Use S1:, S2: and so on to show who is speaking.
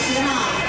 S1: 不知。